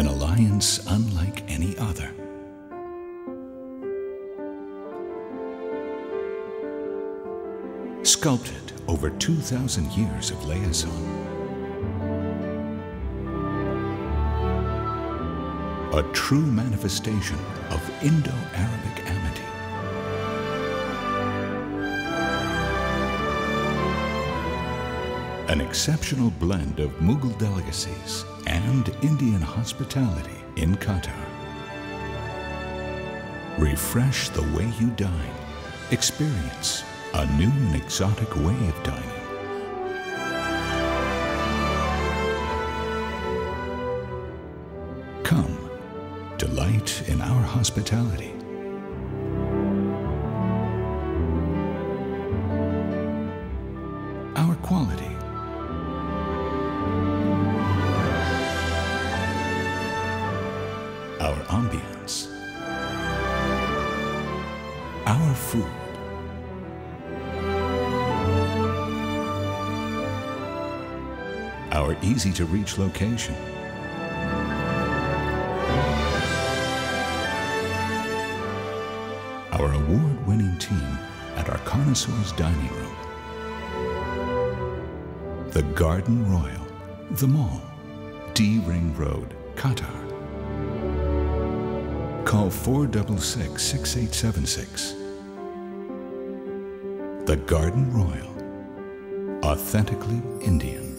an alliance unlike any other. Sculpted over 2,000 years of liaison. A true manifestation of Indo-Arabic An exceptional blend of Mughal delicacies and Indian hospitality in Qatar. Refresh the way you dine. Experience a new and exotic way of dining. Come, delight in our hospitality. Our quality. Our ambience. Our food. Our easy to reach location. Our award winning team at our connoisseur's dining room. The Garden Royal, The Mall, D Ring Road, Qatar. Call 466 6876. The Garden Royal, authentically Indian.